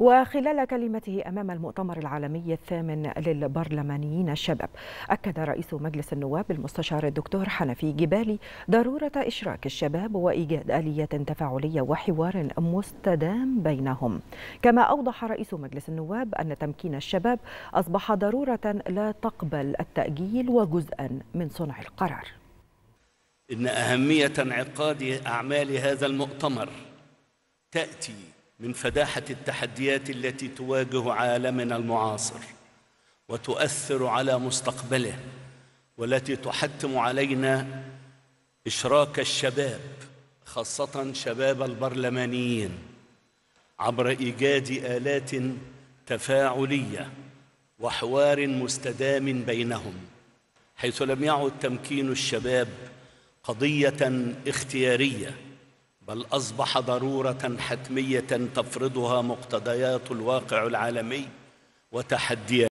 وخلال كلمته أمام المؤتمر العالمي الثامن للبرلمانيين الشباب أكد رئيس مجلس النواب المستشار الدكتور حنفي جبالي ضرورة إشراك الشباب وإيجاد آلية تفاعلية وحوار مستدام بينهم. كما أوضح رئيس مجلس النواب أن تمكين الشباب أصبح ضرورة لا تقبل التأجيل وجزءا من صنع القرار. إن أهمية انعقاد أعمال هذا المؤتمر تأتي من فداحة التحديات التي تواجه عالمنا المعاصر وتؤثر على مستقبله والتي تحتم علينا إشراك الشباب خاصة شباب البرلمانيين عبر إيجاد آلات تفاعلية وحوار مستدام بينهم حيث لم يعد تمكين الشباب قضية اختيارية بل أصبح ضرورة حتمية تفرضها مقتضيات الواقع العالمي وتحديات